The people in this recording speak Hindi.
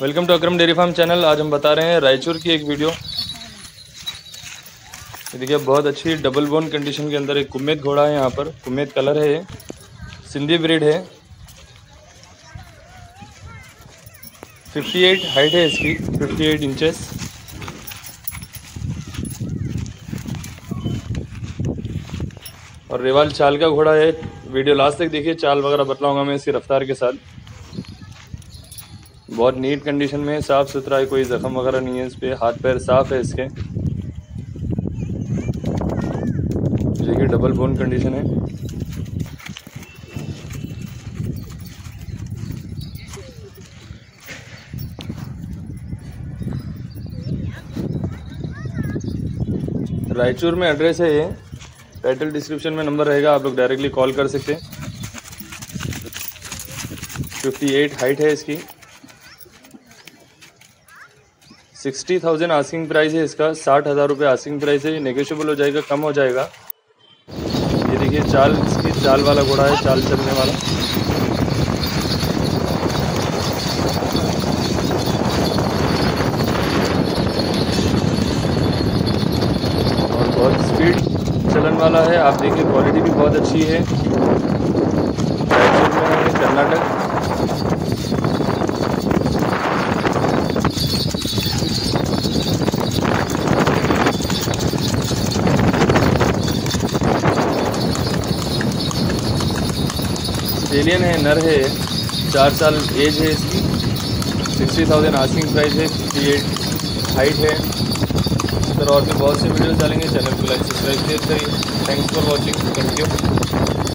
Welcome to Akram dairy farm channel. आज हम बता रहे हैं रायचूर की एक वीडियो। देखिए, बहुत अच्छी डबल बोन कंडीशन के अंदर एक कुमेद घोड़ा है यहाँ पर। कुमेद कलर है ये। सिंधी ब्रीड है। 58 हाइट है इसकी। 58 एट इंचेस और रेवाल चाल का घोड़ा है। वीडियो लास्ट तक देखिए। चाल वगैरह बतलाऊँगा मैं इसकी रफ्तार के साथ। बहुत नीट कंडीशन में है साफ़ सुथरा है, कोई ज़ख्म वगैरह नहीं है इस पर हाथ पैर साफ़ है इसके। देखिए डबल बोन कंडीशन है। रायचूर में एड्रेस है ये। टाइटल डिस्क्रिप्शन में नंबर रहेगा, आप लोग डायरेक्टली कॉल कर सकते हैं। 58 हाइट है इसकी। सिक्सटी थाउज़ेंड आस्किंग प्राइस है इसका, साठ हज़ार रुपये आस्किंग प्राइस है नेगोशियबल हो जाएगा, कम हो जाएगा। ये देखिए, चाल, इसकी चाल वाला घोड़ा है, चाल चलने वाला। और बहुत स्पीड चलन वाला है, आप देखिए क्वालिटी भी बहुत अच्छी है। ऑस्ट्रेलियन है, नर है, चार साल एज है इसकी सिक्सटी थाउज़ेंड आस्किंग प्राइस है फिफ्टी एट हाइट है। सर, और भी बहुत से वीडियो डालेंगे चैनल को लाइक सब्सक्राइब शेयर करिए। Thanks for watching thank you